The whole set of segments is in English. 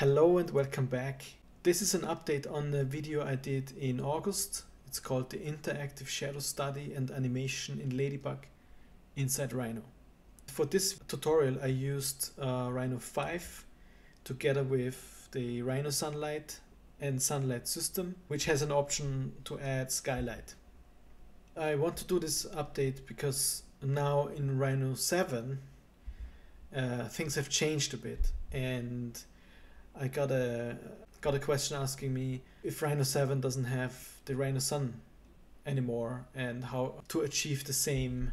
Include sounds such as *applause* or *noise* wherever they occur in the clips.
Hello and welcome back. This is an update on the video I did in August. It's called the Interactive Shadow Study and Animation in Ladybug inside Rhino. For this tutorial I used uh, Rhino 5 together with the Rhino Sunlight and Sunlight system, which has an option to add skylight. I want to do this update because now in Rhino 7 uh, things have changed a bit and I got a got a question asking me if Rhino 7 doesn't have the Rhino Sun anymore and how to achieve the same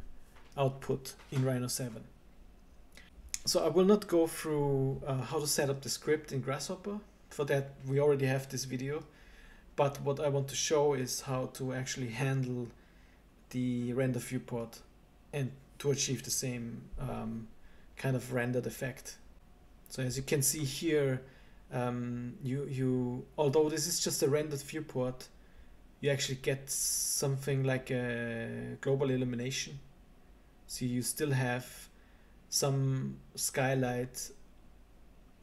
output in Rhino 7. So I will not go through uh, how to set up the script in Grasshopper. For that we already have this video. But what I want to show is how to actually handle the render viewport and to achieve the same um, kind of rendered effect. So as you can see here, um, you you although this is just a rendered viewport, you actually get something like a global illumination. So you still have some skylight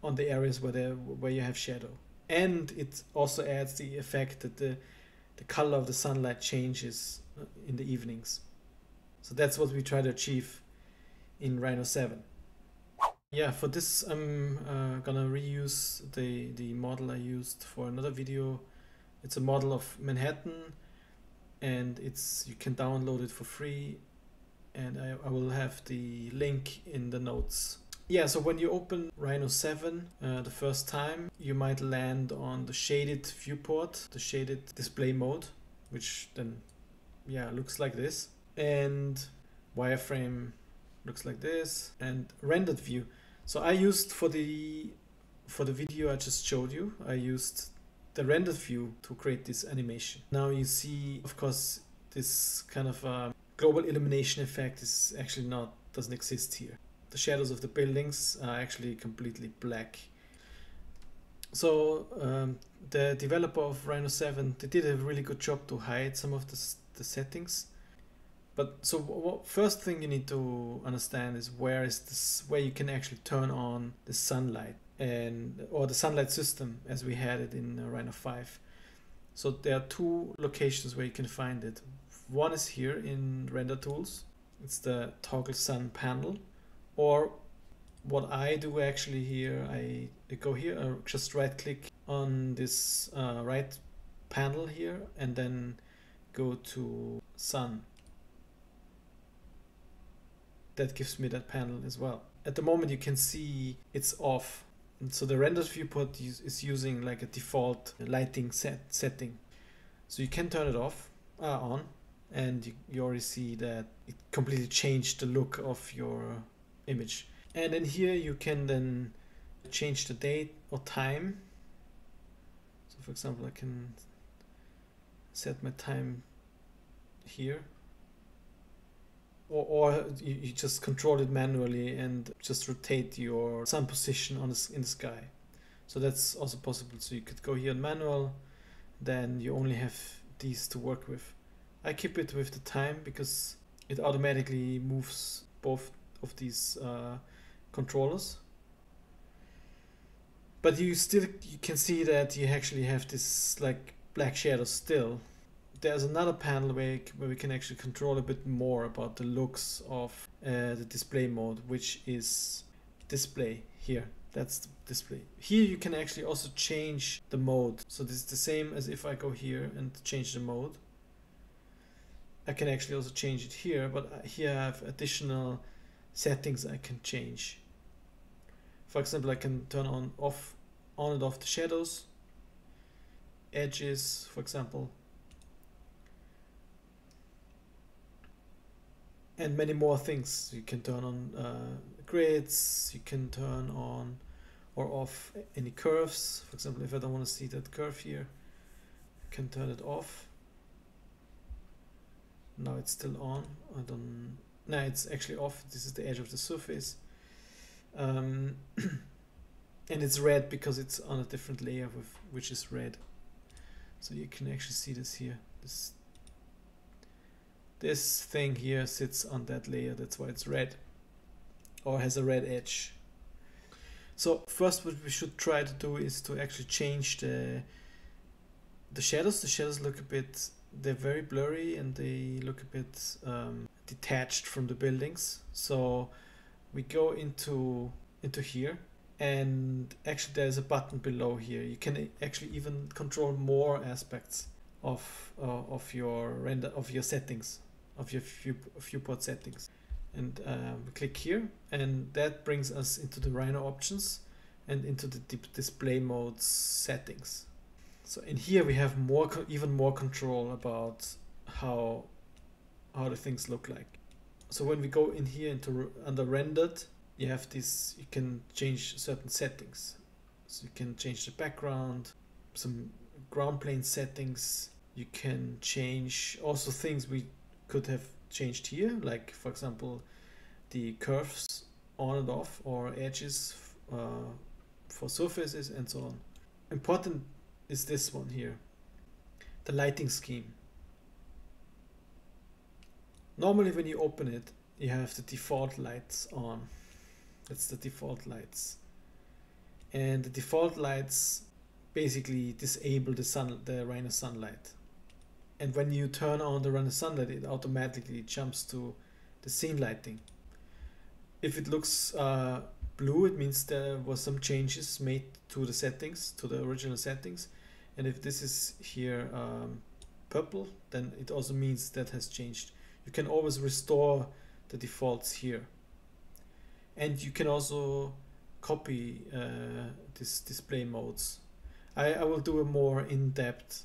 on the areas where there where you have shadow, and it also adds the effect that the the color of the sunlight changes uh, in the evenings. So that's what we try to achieve in Rhino 7. Yeah, for this I'm uh, gonna reuse the, the model I used for another video. It's a model of Manhattan and it's you can download it for free and I, I will have the link in the notes. Yeah, so when you open Rhino 7 uh, the first time, you might land on the shaded viewport, the shaded display mode, which then yeah looks like this. And wireframe looks like this and rendered view so I used for the for the video I just showed you, I used the rendered view to create this animation. Now you see, of course, this kind of uh, global illumination effect is actually not doesn't exist here. The shadows of the buildings are actually completely black. So um, the developer of Rhino 7, they did a really good job to hide some of the, the settings but so what, first thing you need to understand is where is this where you can actually turn on the sunlight and or the sunlight system as we had it in uh, Rhino 5. So there are two locations where you can find it. One is here in render tools. It's the toggle sun panel or what I do actually here, I, go here, I just right click on this uh, right panel here and then go to sun that gives me that panel as well. At the moment you can see it's off. And so the rendered viewport is using like a default lighting set setting. So you can turn it off, uh, on, and you, you already see that it completely changed the look of your image. And then here you can then change the date or time. So for example, I can set my time here or, or you, you just control it manually and just rotate your sun position on the, in the sky. So that's also possible. So you could go here on manual, then you only have these to work with. I keep it with the time because it automatically moves both of these uh, controllers. But you still you can see that you actually have this like black shadow still there's another panel where, where we can actually control a bit more about the looks of uh, the display mode, which is display here. That's the display. Here you can actually also change the mode. So this is the same as if I go here and change the mode. I can actually also change it here, but here I have additional settings I can change. For example, I can turn on off on and off the shadows, edges, for example, and many more things. You can turn on uh, grids, you can turn on or off any curves. For example, if I don't want to see that curve here, I can turn it off. Now it's still on. I don't. No, it's actually off. This is the edge of the surface. Um, *clears throat* and it's red because it's on a different layer with which is red. So you can actually see this here. This this thing here sits on that layer, that's why it's red or has a red edge. So first what we should try to do is to actually change the the shadows. The shadows look a bit, they're very blurry and they look a bit um, detached from the buildings. So we go into into here and actually there's a button below here. You can actually even control more aspects of uh, of your render of your settings of your view, viewport settings and we click here and that brings us into the Rhino options and into the display mode settings. So in here we have more even more control about how how the things look like. So when we go in here into under rendered, you have this you can change certain settings. So you can change the background, some ground plane settings. You can change also things we could have changed here, like for example, the curves on and off or edges uh, for surfaces and so on. Important is this one here, the lighting scheme. Normally when you open it, you have the default lights on. That's the default lights. And the default lights basically disable the sun, the Rhino sunlight. And when you turn on the Rhino sunlight, it automatically jumps to the scene lighting. If it looks uh, blue, it means there was some changes made to the settings, to the original settings. And if this is here um, purple, then it also means that has changed. You can always restore the defaults here. And you can also copy uh, this display modes. I, I will do a more in-depth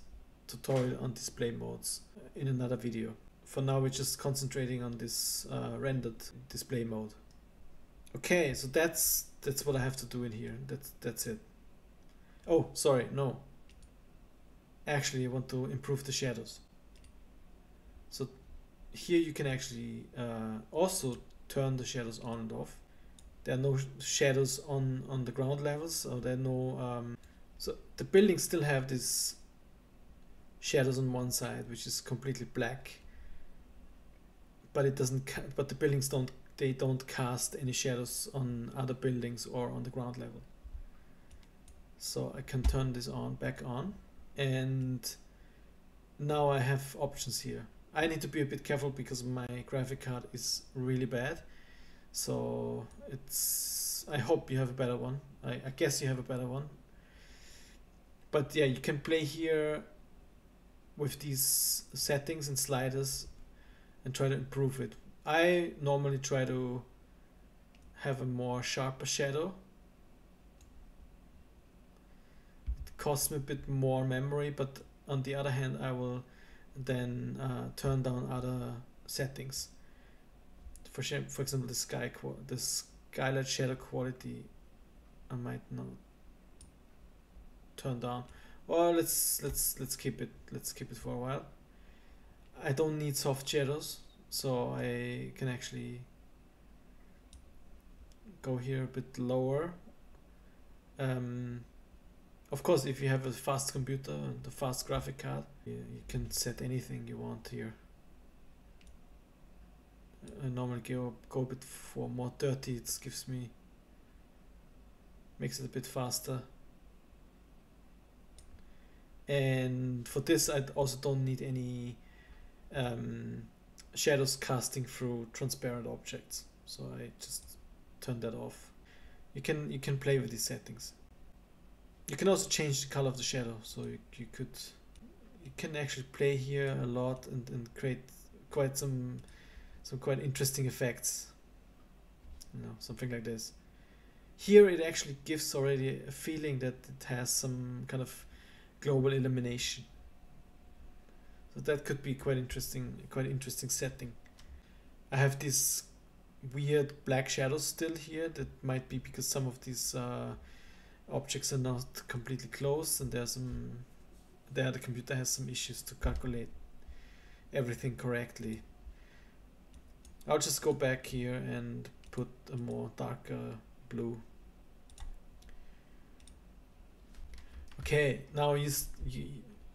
tutorial on display modes in another video. For now we're just concentrating on this uh, rendered display mode. Okay, so that's that's what I have to do in here. That's that's it. Oh, sorry, no. Actually, I want to improve the shadows. So here you can actually uh, also turn the shadows on and off. There are no shadows on on the ground levels, so there are no. Um, so the buildings still have this shadows on one side, which is completely black. But it doesn't. But the buildings don't they don't cast any shadows on other buildings or on the ground level. So I can turn this on back on and now I have options here. I need to be a bit careful because my graphic card is really bad. So it's I hope you have a better one. I, I guess you have a better one. But yeah, you can play here with these settings and sliders and try to improve it. I normally try to have a more sharper shadow. It costs me a bit more memory, but on the other hand, I will then uh, turn down other settings. For for example, the sky the skylight shadow quality, I might not turn down. Well, let's let's let's keep it. Let's keep it for a while. I don't need soft shadows so I can actually go here a bit lower um, of course if you have a fast computer and a fast graphic card you, you can set anything you want here I normally go, go a bit for more dirty it gives me makes it a bit faster and for this I also don't need any um, shadows casting through transparent objects. So I just turn that off. You can you can play with these settings. You can also change the color of the shadow. So you, you could you can actually play here a lot and, and create quite some some quite interesting effects. You know, something like this. Here it actually gives already a feeling that it has some kind of global illumination. So that could be quite interesting, quite interesting setting. I have this weird black shadows still here. That might be because some of these uh, objects are not completely closed and there's some there the computer has some issues to calculate everything correctly. I'll just go back here and put a more darker blue. Okay, now you, you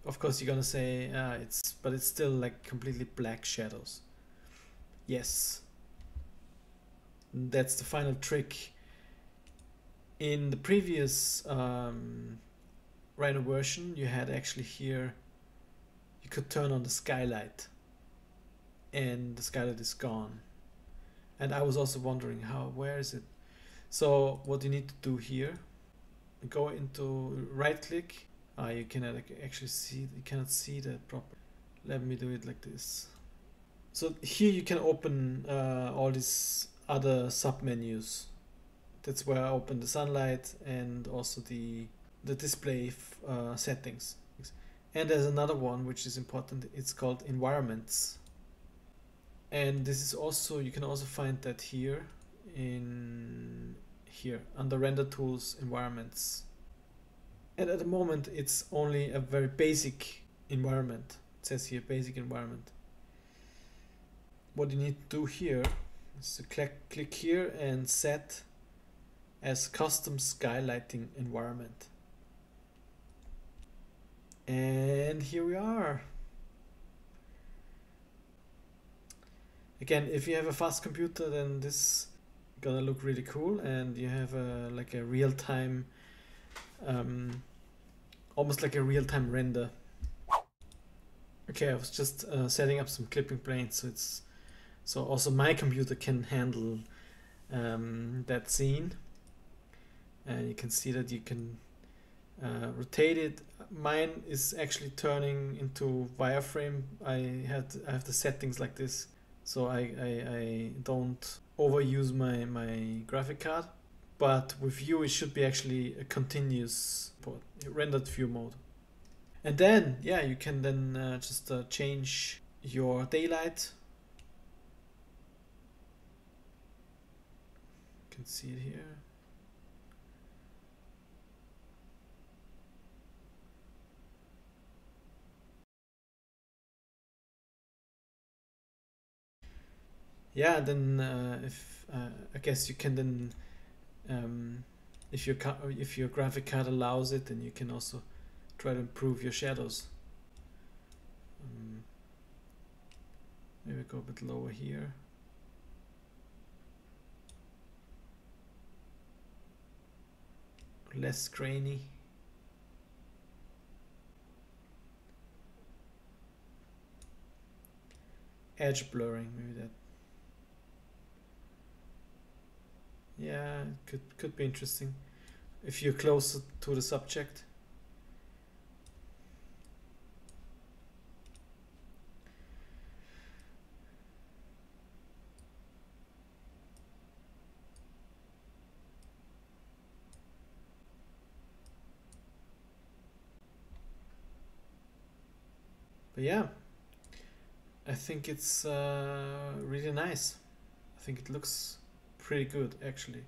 of course you're gonna say uh, it's but it's still like completely black shadows yes that's the final trick In the previous um, Rhino version, you had actually here, you could turn on the skylight and the skylight is gone. And I was also wondering how, where is it? So what you need to do here, go into right click. Ah, you cannot actually see, you cannot see that proper. Let me do it like this. So here you can open uh, all these other sub menus. That's where I open the sunlight and also the the display uh, settings. And there's another one which is important. It's called environments. And this is also you can also find that here in here under render tools environments. And at the moment it's only a very basic environment. It says here basic environment. What you need to do here is to click click here and set as custom skylighting environment. And here we are. Again, if you have a fast computer, then this gonna look really cool, and you have a like a real-time, um, almost like a real-time render. Okay, I was just uh, setting up some clipping planes, so it's so also my computer can handle um, that scene, and you can see that you can uh, rotate it. Mine is actually turning into wireframe. I had I have the settings like this, so I, I, I don't overuse my, my graphic card. But with Vue, it should be actually a continuous port, rendered view mode. And then, yeah, you can then uh, just uh, change your daylight. You can see it here. Yeah then uh, if uh, I guess you can then um, if your if your graphic card allows it then you can also try to improve your shadows. Um, maybe go a bit lower here. Less grainy. Edge blurring maybe that Yeah, could could be interesting if you're closer to the subject. But yeah, I think it's uh, really nice. I think it looks pretty good actually.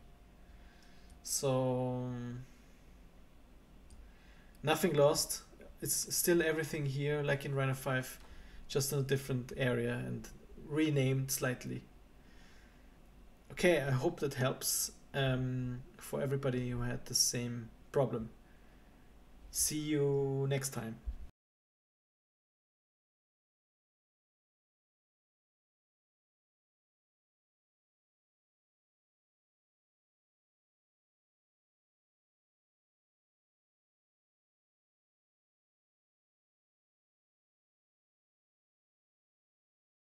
So nothing lost. It's still everything here like in Rhino 5, just in a different area and renamed slightly. Okay, I hope that helps um, for everybody who had the same problem. See you next time.